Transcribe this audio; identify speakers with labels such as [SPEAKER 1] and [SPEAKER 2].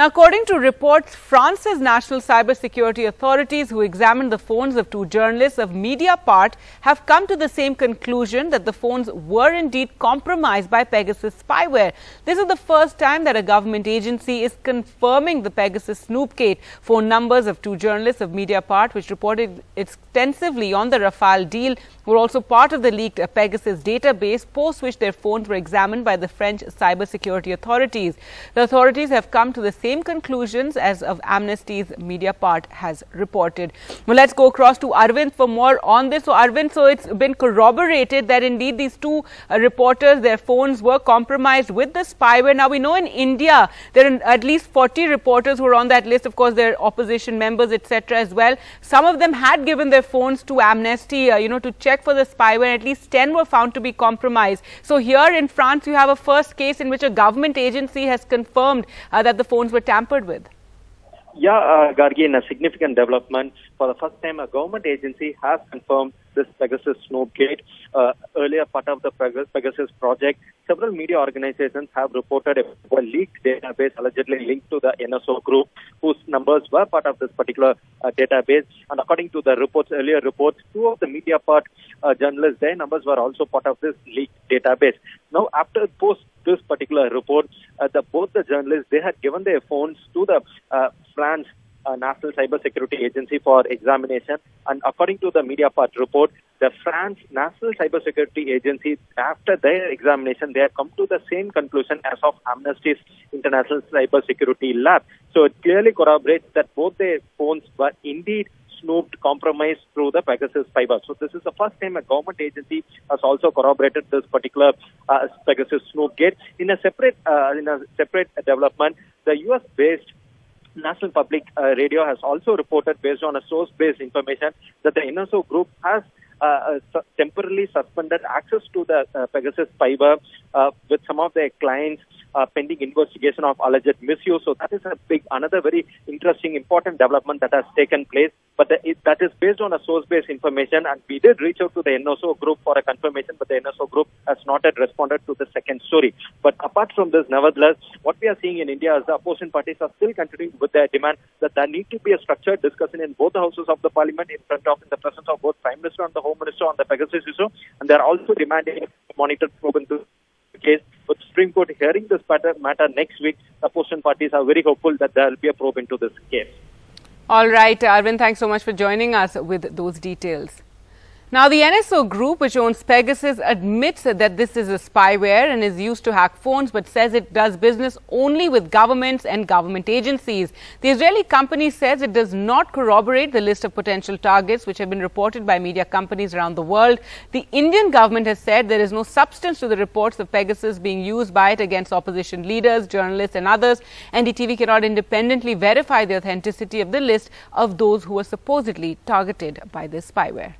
[SPEAKER 1] Now, according to reports, France's national cybersecurity authorities who examined the phones of two journalists of Mediapart have come to the same conclusion that the phones were indeed compromised by Pegasus spyware. This is the first time that a government agency is confirming the Pegasus Snoopgate phone numbers of two journalists of Mediapart, which reported extensively on the Rafale deal, were also part of the leaked Pegasus database, post which their phones were examined by the French cybersecurity authorities. The authorities have come to the same same conclusions as of Amnesty's Mediapart has reported. Well, let's go across to Arvind for more on this. So, Arvind, so it's been corroborated that indeed these two uh, reporters, their phones were compromised with the spyware. Now, we know in India, there are at least 40 reporters who are on that list. Of course, there are opposition members, etc. as well. Some of them had given their phones to Amnesty, uh, you know, to check for the spyware. At least 10 were found to be compromised. So, here in France, you have a first case in which a government agency has confirmed uh, that the phones were tampered with?
[SPEAKER 2] Yeah, uh, Gargi, in a significant development, for the first time, a government agency has confirmed this Pegasus Snoopgate. Uh, earlier part of the Pegasus project, several media organizations have reported a leaked database allegedly linked to the NSO group, whose numbers were part of this particular uh, database. And according to the reports, earlier reports, two of the Mediapart uh, journalists, their numbers were also part of this leaked database. Now, after post this particular report, uh, the, both the journalists, they had given their phones to the uh, France uh, National Cybersecurity Agency for examination. And according to the Mediapart report, the France National Cybersecurity Agency, after their examination, they have come to the same conclusion as of Amnesty's International Cybersecurity Lab. So it clearly corroborates that both their phones were indeed snooped, compromised through the Pegasus spyware. So this is the first time a government agency has also corroborated this particular uh, Pegasus Snoopgate. In a separate uh, in a separate development, the U.S.-based National Public uh, Radio has also reported, based on a source-based information, that the NSO group has uh, uh temporarily suspended access to the uh, Pegasus spyware uh, with some of their clients uh, pending investigation of alleged misuse. So that is a big, another very interesting, important development that has taken place. But the, it, that is based on a source-based information, and we did reach out to the NSO group for a confirmation, but the NSO group has not yet responded to the second story. But apart from this, nevertheless, what we are seeing in India is the opposition parties are still continuing with their demand that there need to be a structured discussion in both the houses of the parliament in front of in the presence of both Prime Minister and the Home Minister on the Pegasus issue, and they are also demanding a monitored probe into the case. With the Supreme Court hearing this matter, matter next week, the opposition parties are very hopeful that there will be a probe into this case.
[SPEAKER 1] All right, Arvind, thanks so much for joining us with those details. Now, the NSO group, which owns Pegasus, admits that this is a spyware and is used to hack phones, but says it does business only with governments and government agencies. The Israeli company says it does not corroborate the list of potential targets which have been reported by media companies around the world. The Indian government has said there is no substance to the reports of Pegasus being used by it against opposition leaders, journalists, and others. NDTV cannot independently verify the authenticity of the list of those who were supposedly targeted by this spyware.